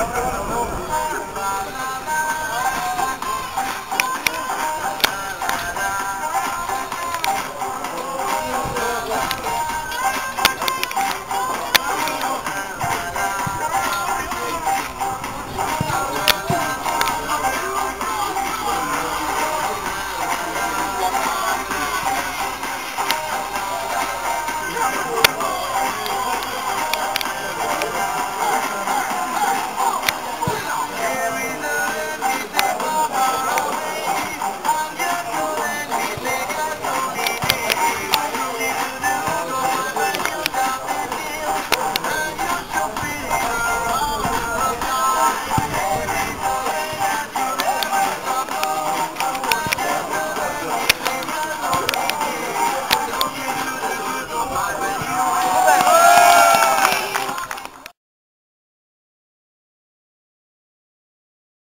Oh,